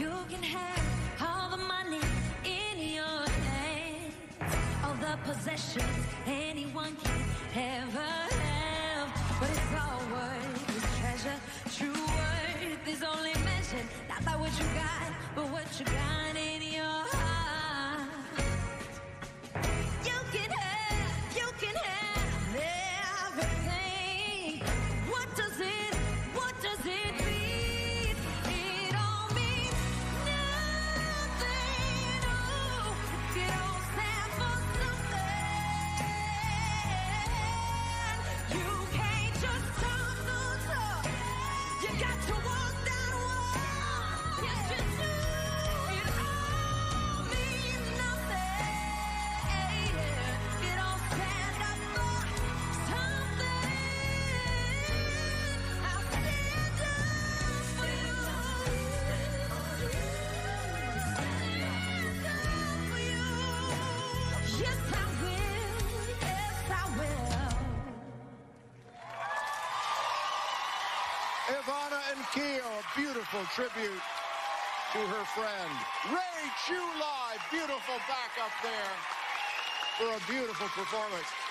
can have all the money in your hands, all the possessions anyone can ever have. But it's all worth is treasure. True worth is only measured not by what you got, but what you got Oh, if Evanna and Keo, a beautiful tribute to her friend. Ray Chu Live, beautiful backup there for a beautiful performance.